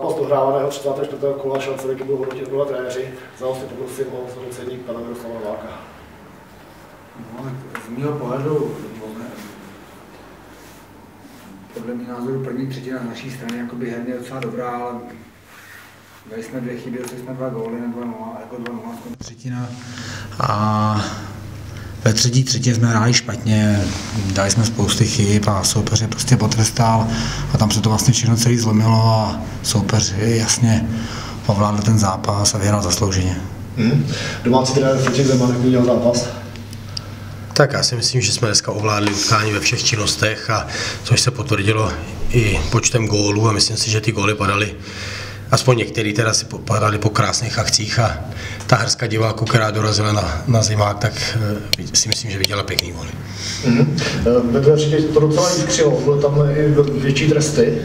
odhrávaného 34. kola šance ligy budou hodnotit oba trenéři. Za hosty poprosím o zhodnocení pana Miroslava Nováka. No, z mého pohledu, podle mého názoru první třetina z naší strany jakoby herně docela dobrá, ale dali jsme dvě chyby, dostali jsme dva góly na 2-0, jako 2-0 třetina. A ve třetí třetí jsme hráli špatně, dali jsme spousty chyb a soupeř je prostě potrestal a tam se to vlastně všechno celý zlomilo a soupeř jasně ovládl ten zápas a vyhrál zaslouženě. Hmm. Domácí trenér František Zeman, jak viděl zápas? Tak já si myslím, že jsme dneska ovládli utkání ve všech činnostech, a což se potvrdilo i počtem gólů a myslím si, že ty góly padaly aspoň některý teda si padaly po krásných akcích a ta hrska diváků, která dorazila na, na zimák, tak eh, si myslím, že viděla pěkný góly. Mm-hmm. Ve druhé třetí to docela jiskřilo, byly tam i větší tresty.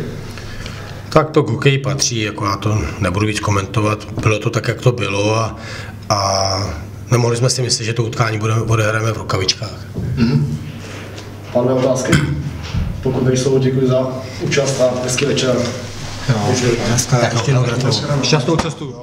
Tak to k hokeji patří, jako já to nebudu víc komentovat, bylo to tak, jak to bylo a, a nemohli jsme si myslet, že to utkání budeme, odehrajeme v rukavičkách. Mm-hmm. Pánové otázky? Pokud nejsou, děkuji za účast a hezký večer. Jo, dneska ještě jednou gratuluju. Šťastnou cestu.